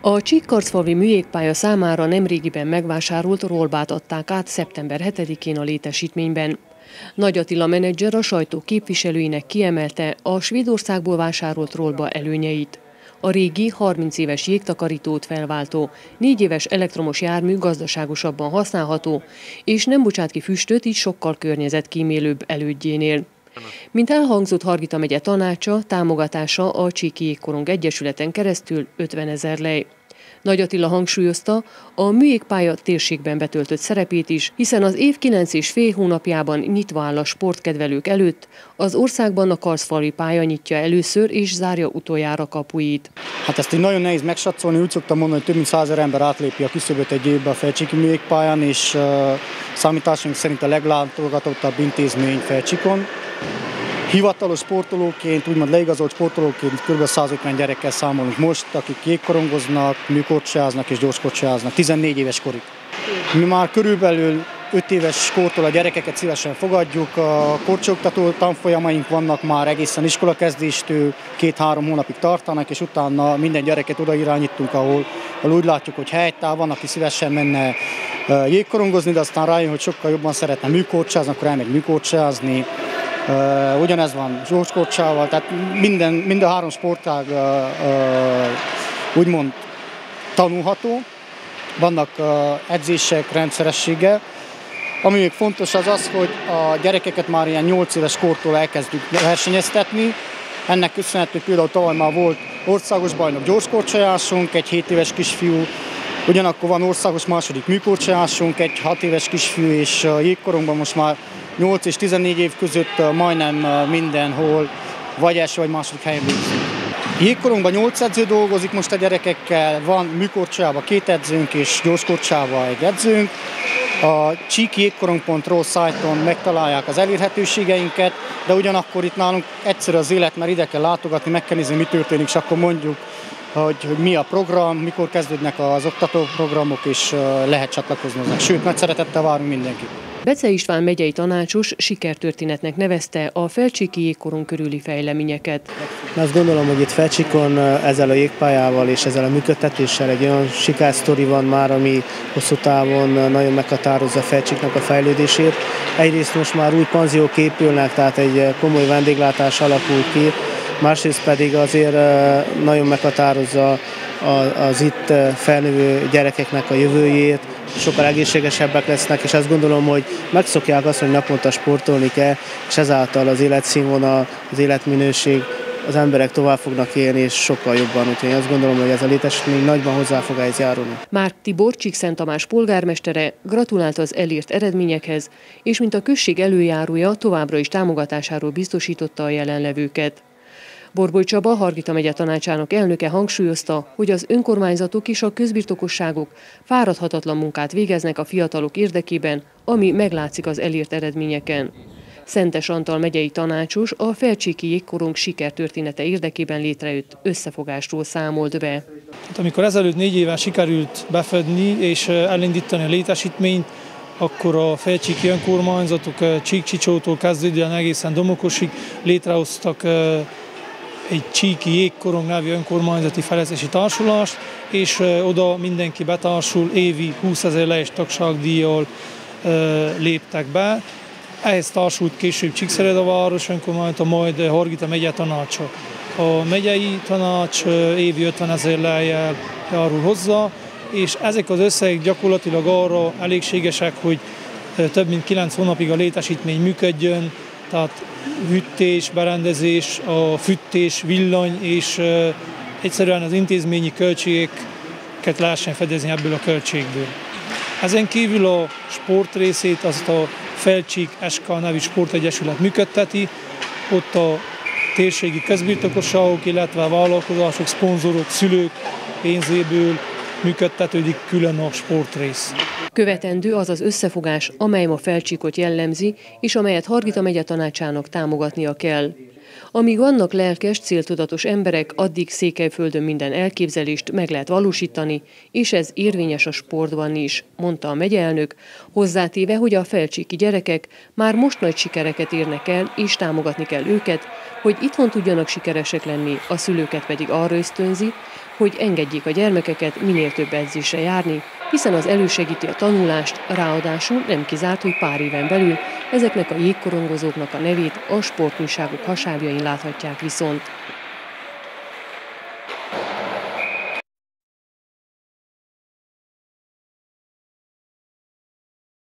A Csíkkarcfalvi műjégpálya számára nemrégiben megvásárolt rollbát adták át szeptember 7-én a létesítményben. Nagy Attila menedzser a sajtó képviselőinek kiemelte a Svédországból vásárolt rollba előnyeit. A régi, 30 éves jégtakarítót felváltó, 4 éves elektromos jármű gazdaságosabban használható, és nem bocsát ki füstöt így sokkal környezetkímélőbb elődjénél. Mint elhangzott Hargita megye tanácsa, támogatása a Csíki Jégkorong Egyesületen keresztül 50 ezer lej. Nagy Attila hangsúlyozta a műjégpálya térségben betöltött szerepét is, hiszen az év 9 és fél hónapjában nyitva áll a sportkedvelők előtt, az országban a Karszfalvi pálya nyitja először és zárja utoljára kapuit. Hát ezt így nagyon nehéz megsatszolni, úgy szoktam mondani, hogy több mint százer ember átlépi a küszöböt egy évben a Felcsiki műjégpályán, és uh, számításunk szerint a leglátogatottabb intézmény Felcsikon. Hivatalos sportolóként, úgymond leigazolt sportolóként kb. 150 gyerekkel számolunk most, akik jégkorongoznak, műkorcsáznak és gyorskocsáznak, 14 éves korig. Mi már körülbelül 5 éves kortól a gyerekeket szívesen fogadjuk, a korcsoktató tanfolyamaink vannak már egészen iskolakezdéstől, két-három hónapig tartanak, és utána minden gyereket oda irányítunk, ahol, ahol úgy látjuk, hogy helytáll van, aki szívesen menne jégkorongozni, de aztán rájön, hogy sokkal jobban szeretne műkorcsázni, akkor elmegy műkorcsázni, Uh, ugyanez van zsócskocsával, tehát minden, mind a három sportág uh, uh, úgymond tanulható. Vannak edzések rendszeressége. Ami még fontos az az, hogy a gyerekeket már ilyen 8 éves kortól elkezdjük versenyeztetni. Ennek köszönhető például tavaly már volt országos bajnok gyorskorcsajásunk, egy 7 éves kisfiú, ugyanakkor van országos második műkorcsajásunk, egy 6 éves kisfiú, és jégkorunkban most már 8 és 14 év között majdnem mindenhol vagy első vagy második helyen végzünk. Jégkorunkban 8 edző dolgozik most a gyerekekkel, van műkorcsával két edzőnk és gyorskorcsával egy edzőnk. A csíkjégkorong.ro szájton megtalálják az elérhetőségeinket, de ugyanakkor itt nálunk egyszerű az élet, mert ide kell látogatni, meg kell nézni, mi történik, és akkor mondjuk, hogy, hogy mi a program, mikor kezdődnek az oktató programok, és lehet csatlakozni hozzá. Sőt, nagy szeretettel várunk mindenkit. Bece István megyei tanácsos sikertörténetnek nevezte a Felcsiki jégkorong körüli fejleményeket. Azt gondolom, hogy itt Felcsikon ezzel a jégpályával és ezzel a működtetéssel egy olyan sikersztori van már, ami hosszú távon nagyon meghatározza Felcsiknak a fejlődését. Egyrészt most már új panziók épülnek, tehát egy komoly vendéglátás alakul ki, másrészt pedig azért nagyon meghatározza az itt felnövő gyerekeknek a jövőjét, sokkal egészségesebbek lesznek, és azt gondolom, hogy megszokják azt, hogy naponta sportolni kell, és ezáltal az életszínvonal, az életminőség, az emberek tovább fognak élni, és sokkal jobban. Úgyhogy azt gondolom, hogy ez a létesítmény nagyban hozzá fog ehhez járulni. Márk Tibor, Csíkszent Tamás polgármestere gratulált az elért eredményekhez, és mint a község előjárója továbbra is támogatásáról biztosította a jelenlevőket. Borboly Csaba, Hargita megye tanácsának elnöke hangsúlyozta, hogy az önkormányzatok és a közbirtokosságok fáradhatatlan munkát végeznek a fiatalok érdekében, ami meglátszik az elért eredményeken. Szentes Antal megyei tanácsos a Felcsíki jégkorong sikertörténete érdekében létrejött összefogástól számolt be. Hát, amikor ezelőtt négy éven sikerült befedni és elindítani a létesítményt, akkor a felcsíki önkormányzatok Csíkcsicsótól kezdődően egészen Domokosig létrehoztak egy Csíki Jégkorong nevű önkormányzati fejlesztési társulást, és oda mindenki betársul, évi 20 ezer lejes tagságdíjjal léptek be. Ehhez társult később Csíkszereda város önkormányzata, majd Hargita megye tanácsa. A megyei tanács évi 50 ezer lejjel járul hozzá, és ezek az összegek gyakorlatilag arra elégségesek, hogy több mint 9 hónapig a létesítmény működjön, tehát hűtés, berendezés, a fűtés, villany, és egyszerűen az intézményi költségeket lehessen fedezni ebből a költségből. Ezen kívül a sport részét azt a Felcsík SK nevű sportegyesület működteti, ott a térségi közbirtokosságok, illetve a vállalkozások, szponzorok, szülők pénzéből működtetődik külön a sportrész. Követendő az az összefogás, amely ma felcsíkot jellemzi, és amelyet Hargita megye tanácsának támogatnia kell. Amíg vannak lelkes, céltudatos emberek, addig Székelyföldön minden elképzelést meg lehet valósítani, és ez érvényes a sportban is, mondta a megyeelnök, hozzátéve, hogy a felcsíki gyerekek már most nagy sikereket érnek el, és támogatni kell őket, hogy itthon tudjanak sikeresek lenni, a szülőket pedig arra ösztönzi, hogy engedjék a gyermekeket minél több edzésre járni, hiszen az elősegíti a tanulást, ráadásul nem kizárt, hogy pár éven belül ezeknek a jégkorongozóknak a nevét a sportújságok hasábjain láthatják viszont.